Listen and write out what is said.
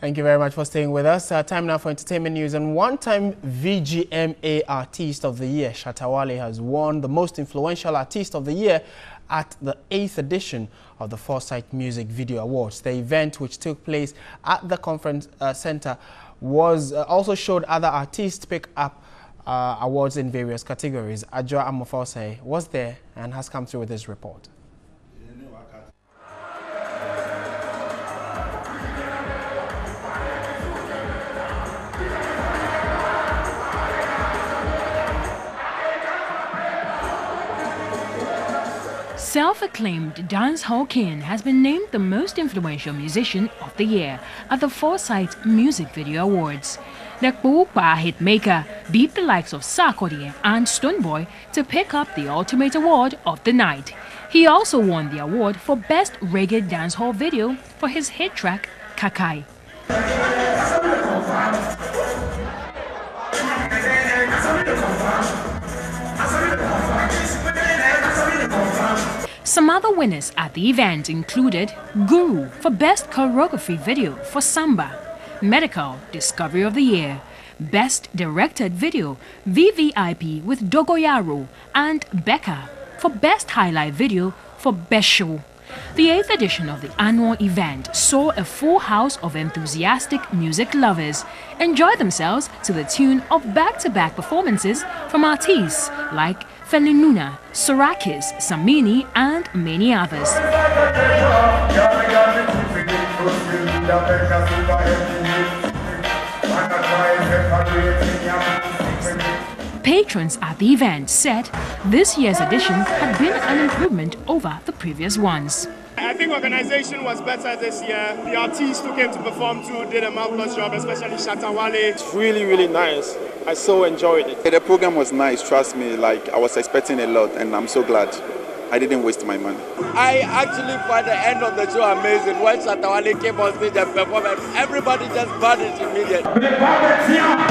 Thank you very much for staying with us. Uh, time now for entertainment news. And one-time VGMA Artist of the Year, Shatta Wale, has won the most influential Artist of the Year at the 8th edition of the Foresight Music Video Awards. The event, which took place at the conference uh, center, was uh, also showed other artists pick up uh, awards in various categories. Adjoa Amofose was there and has come through with this report. Self-acclaimed dancehall king has been named the most influential musician of the year at the Foresight Music Video Awards. The Kpupa hitmaker beat the likes of Sarkodie and Stonebwoy to pick up the ultimate award of the night. He also won the award for Best Reggae Dancehall Video for his hit track Kakai. Some other winners at the event included Guru for Best Choreography Video for Samba, Medikal Discovery of the Year, Best Directed Video VVIP with Dogoyaro, and Becca for Best Highlife Video for Besho. The eighth edition of the annual event saw a full house of enthusiastic music lovers enjoy themselves to the tune of back to back performances from artists like Feli Nuna, Sorakis, Samini, and many others. Patrons at the event said this year's edition had been an improvement over the previous ones. I think organization was better this year. The artists who came to perform too did a marvelous job, especially Shatta Wale. It's really, really nice. I so enjoyed it. The program was nice, trust me. Like I was expecting a lot, and I'm so glad. I didn't waste my money. I actually find the end of the show amazing. When Shatta Wale came on stage and performed, everybody just bought it immediately.